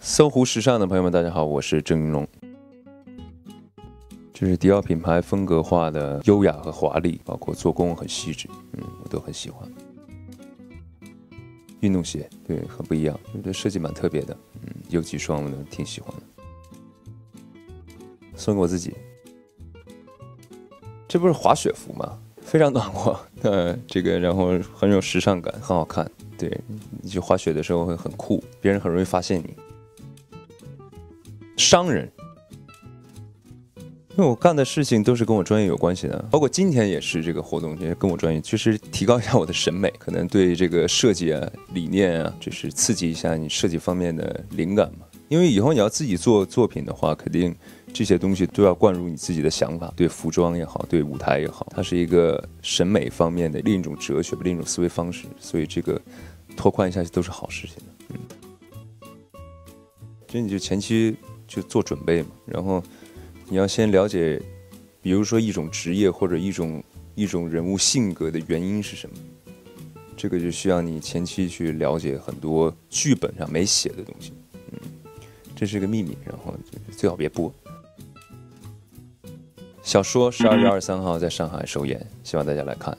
搜狐时尚的朋友们，大家好，我是郑云龙。这是迪奥品牌风格化的优雅和华丽，包括做工很细致，嗯，我都很喜欢。运动鞋，对，很不一样，我觉得设计蛮特别的，嗯，有几双我都挺喜欢的。送给我自己，这不是滑雪服吗？非常暖和，呃，这个然后很有时尚感，很好看。对你去滑雪的时候会很酷，别人很容易发现你。商人，因为我干的事情都是跟我专业有关系的，包括今天也是这个活动，也跟我专业，就是提高一下我的审美，可能对这个设计啊、理念啊，就是刺激一下你设计方面的灵感嘛。因为以后你要自己做作品的话，肯定这些东西都要灌入你自己的想法，对服装也好，对舞台也好，它是一个审美方面的另一种哲学，另一种思维方式，所以这个拓宽一下都是好事情。嗯，所以你就前期就做准备嘛，然后你要先了解，比如说一种职业或者一种一种人物性格的原因是什么，这个就需要你前期去了解很多剧本上没写的东西。嗯这是个秘密，然后最好别播。小说十二月二十三号在上海首演，希望大家来看。